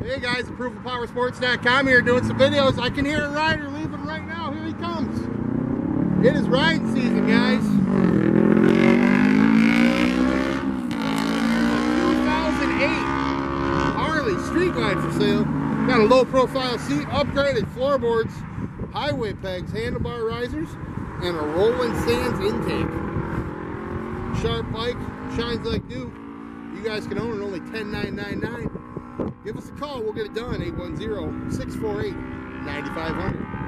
Hey guys, ApprovalPowerSports.com here doing some videos. I can hear a rider leaving right now. Here he comes. It is riding season, guys. 2008 Harley Street Glide for sale. Got a low profile seat, upgraded floorboards, highway pegs, handlebar risers, and a Roland Sands intake. Sharp bike, shines like new. You guys can own it only $10,999. Give us a call. We'll get it done. 810 648 9500.